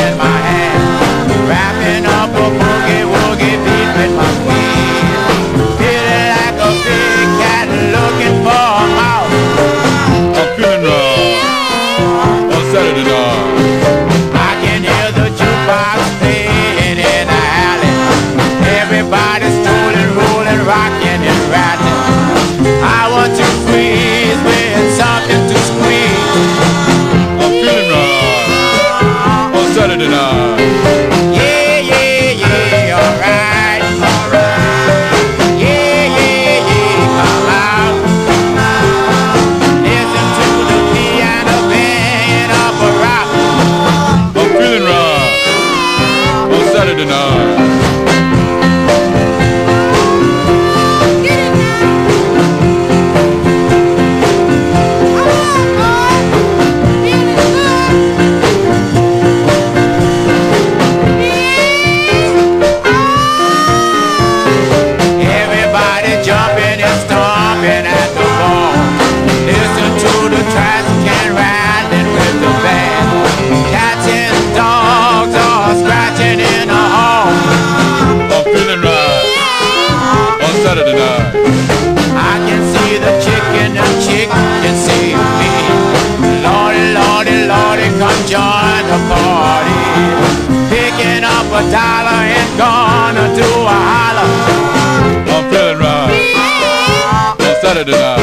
el. And uh. the party. Picking up a dollar and gonna do a holler. I'm feeling right On Saturday night.